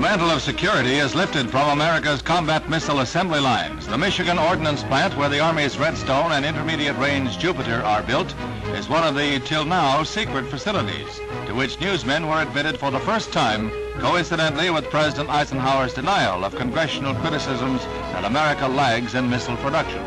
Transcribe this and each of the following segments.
mantle of security is lifted from America's combat missile assembly lines. The Michigan Ordnance Plant, where the Army's Redstone and Intermediate Range Jupiter are built, is one of the, till now, secret facilities to which newsmen were admitted for the first time, coincidentally with President Eisenhower's denial of congressional criticisms that America lags in missile production.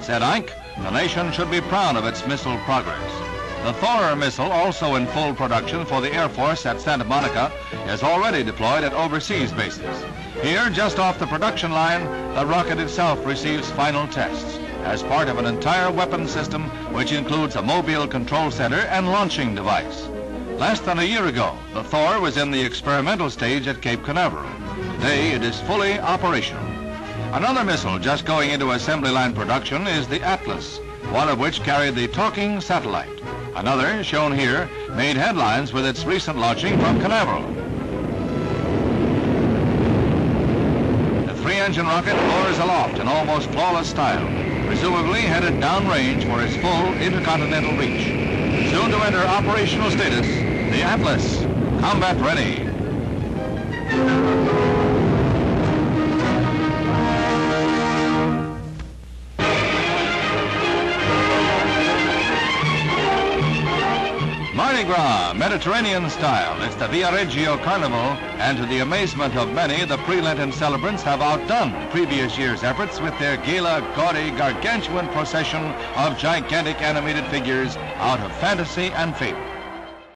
Said Ike, the nation should be proud of its missile progress. The Thor missile, also in full production for the Air Force at Santa Monica, is already deployed at overseas bases. Here, just off the production line, the rocket itself receives final tests as part of an entire weapon system which includes a mobile control center and launching device. Less than a year ago, the Thor was in the experimental stage at Cape Canaveral. Today, it is fully operational. Another missile just going into assembly line production is the Atlas, one of which carried the talking satellite. Another, shown here, made headlines with its recent launching from Canaveral. The three-engine rocket soars aloft in almost flawless style, presumably headed downrange for its full intercontinental reach. Soon to enter operational status, the Atlas, combat ready. Mardi Gras, Mediterranean style. It's the Via Viareggio Carnival, and to the amazement of many, the pre-Lenten celebrants have outdone previous year's efforts with their gala, gaudy, gargantuan procession of gigantic animated figures out of fantasy and fable.